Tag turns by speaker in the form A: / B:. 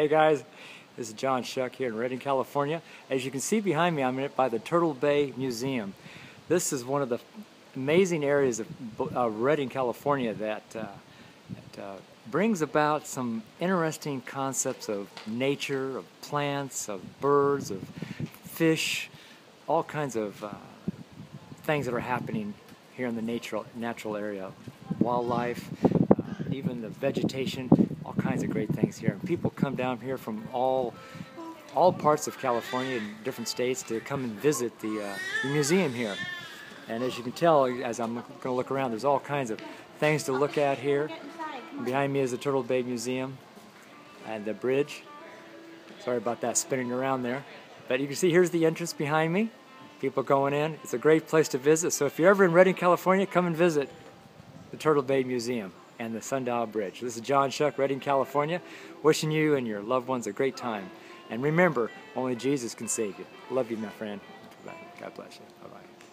A: Hey guys, this is John Choque here in Redding, California. As you can see behind me, I'm by the Turtle Bay Museum. This is one of the amazing areas of uh, Redding, California that, uh, that uh, brings about some interesting concepts of nature, of plants, of birds, of fish, all kinds of uh, things that are happening here in the natural, natural area. Wildlife, uh, even the vegetation, all kinds of great things here. People come down here from all all parts of California and different states to come and visit the, uh, the museum here. And as you can tell, as I'm going to look around, there's all kinds of things to look at here. Behind me is the Turtle Bay Museum and the bridge. Sorry about that spinning around there. But you can see here's the entrance behind me. People going in. It's a great place to visit. So if you're ever in Redding, California, come and visit the Turtle Bay Museum and the Sundial Bridge. This is John Choque, Redding, California, wishing you and your loved ones a great time. And remember, only Jesus can save you. Love you, my friend. God bless you. Bye-bye.